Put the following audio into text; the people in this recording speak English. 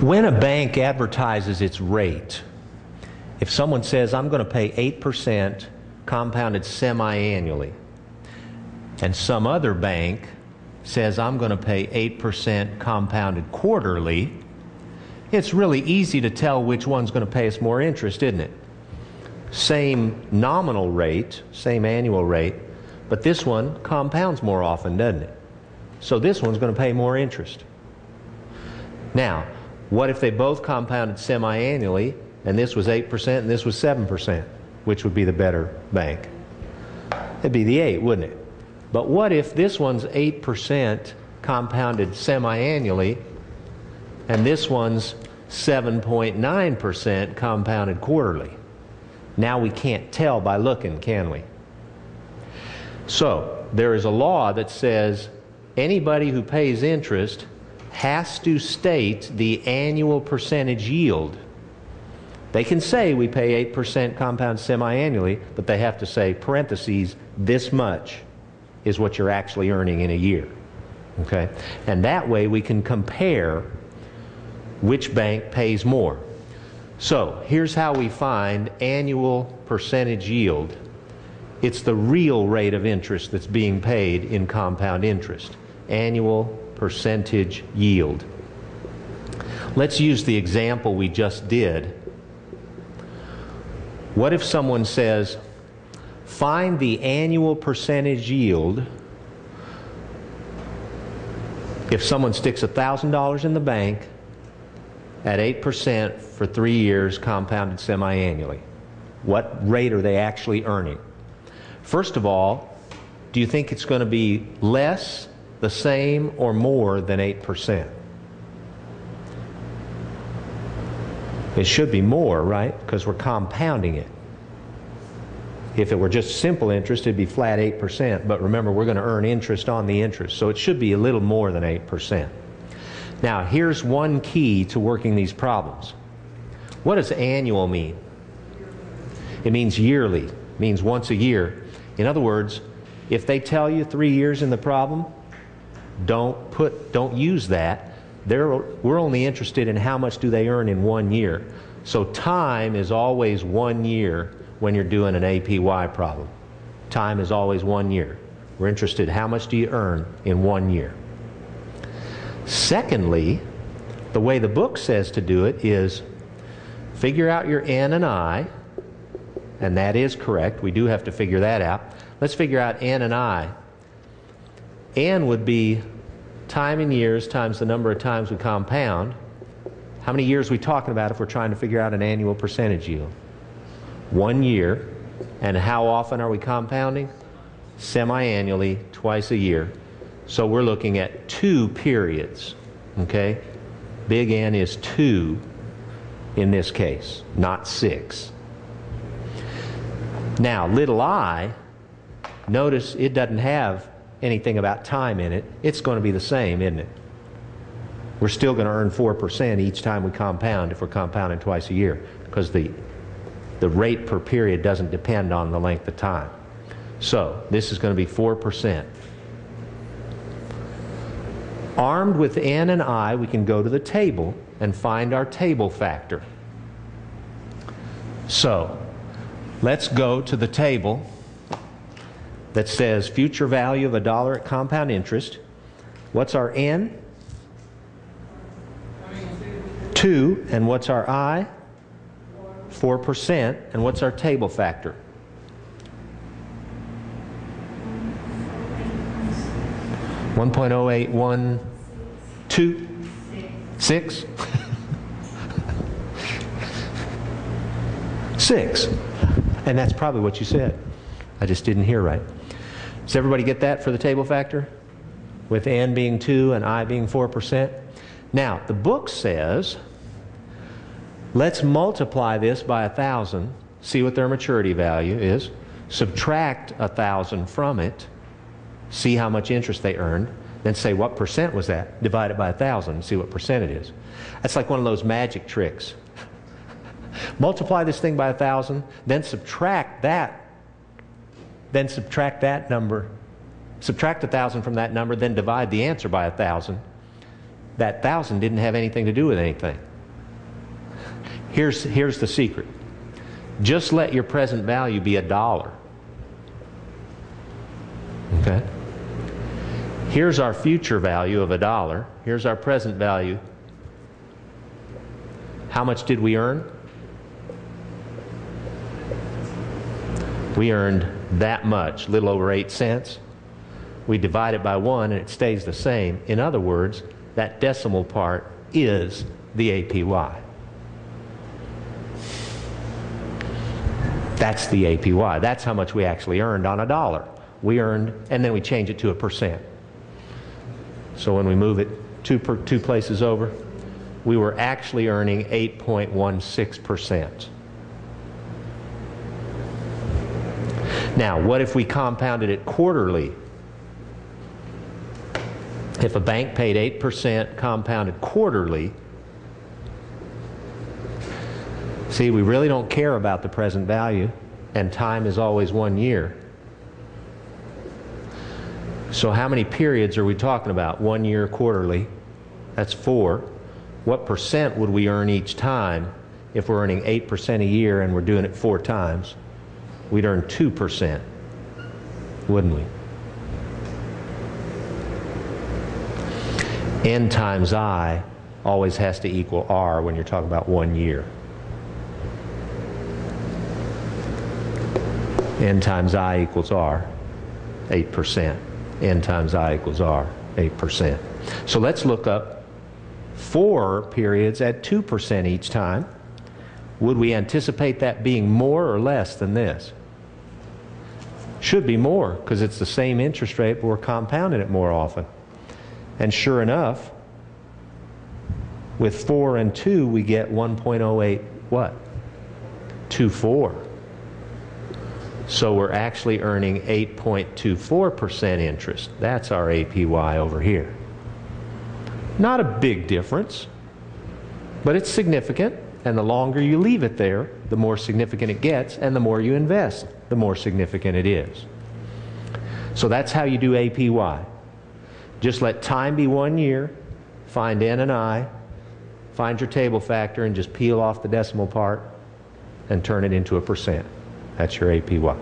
When a bank advertises its rate, if someone says, I'm going to pay 8% compounded semi annually, and some other bank says, I'm going to pay 8% compounded quarterly, it's really easy to tell which one's going to pay us more interest, isn't it? Same nominal rate, same annual rate, but this one compounds more often, doesn't it? So this one's going to pay more interest. Now, what if they both compounded semi-annually and this was 8% and this was 7%? Which would be the better bank? It'd be the 8, wouldn't it? But what if this one's 8% compounded semi-annually and this one's 7.9% compounded quarterly? Now we can't tell by looking, can we? So, there is a law that says anybody who pays interest has to state the annual percentage yield. They can say we pay 8% compound semi-annually, but they have to say parentheses this much is what you're actually earning in a year. Okay? And that way we can compare which bank pays more. So, here's how we find annual percentage yield. It's the real rate of interest that's being paid in compound interest. Annual percentage yield. Let's use the example we just did. What if someone says, find the annual percentage yield if someone sticks $1,000 in the bank at 8% for three years compounded semi-annually? What rate are they actually earning? First of all, do you think it's going to be less the same or more than 8%. It should be more, right? Because we're compounding it. If it were just simple interest, it'd be flat 8%. But remember, we're going to earn interest on the interest. So it should be a little more than 8%. Now, here's one key to working these problems. What does annual mean? It means yearly, it means once a year. In other words, if they tell you three years in the problem, don't put, don't use that. They're, we're only interested in how much do they earn in one year. So time is always one year when you're doing an APY problem. Time is always one year. We're interested how much do you earn in one year. Secondly, the way the book says to do it is figure out your N and I, and that is correct. We do have to figure that out. Let's figure out N and I. N would be time in years times the number of times we compound. How many years are we talking about if we're trying to figure out an annual percentage yield? One year. And how often are we compounding? Semi-annually, twice a year. So we're looking at two periods. Okay? Big N is two in this case, not six. Now, little i, notice it doesn't have anything about time in it, it's going to be the same, isn't it? We're still going to earn 4% each time we compound if we're compounding twice a year because the, the rate per period doesn't depend on the length of time. So this is going to be 4%. Armed with N and I, we can go to the table and find our table factor. So let's go to the table that says future value of a dollar at compound interest. What's our N? 2. And what's our I? 4%. And what's our table factor? One point oh eight one two six six, and that's probably what you said. I just didn't hear right. Does everybody get that for the table factor? With n being 2 and i being 4%? Now, the book says, let's multiply this by 1,000, see what their maturity value is, subtract 1,000 from it, see how much interest they earned, then say what percent was that, divide it by 1,000, see what percent it is. That's like one of those magic tricks. Multiply this thing by 1,000, then subtract that then subtract that number, subtract a thousand from that number, then divide the answer by a thousand. That thousand didn't have anything to do with anything. Here's, here's the secret. Just let your present value be a dollar. Okay? Here's our future value of a dollar. Here's our present value. How much did we earn? We earned that much, little over 8 cents. We divide it by 1 and it stays the same. In other words, that decimal part is the APY. That's the APY. That's how much we actually earned on a dollar. We earned, and then we change it to a percent. So when we move it two, per, two places over, we were actually earning 8.16%. Now, what if we compounded it quarterly? If a bank paid 8% compounded quarterly, see, we really don't care about the present value, and time is always one year. So, how many periods are we talking about? One year quarterly, that's four. What percent would we earn each time if we're earning 8% a year and we're doing it four times? We'd earn 2%, wouldn't we? N times I always has to equal R when you're talking about one year. N times I equals R, 8%. N times I equals R, 8%. So let's look up four periods at 2% each time. Would we anticipate that being more or less than this? Should be more because it's the same interest rate, but we're compounding it more often. And sure enough, with 4 and 2, we get 1.08 what? 24. So we're actually earning 8.24% interest. That's our APY over here. Not a big difference, but it's significant. And the longer you leave it there, the more significant it gets, and the more you invest, the more significant it is. So that's how you do APY. Just let time be one year, find N and I, find your table factor, and just peel off the decimal part and turn it into a percent. That's your APY.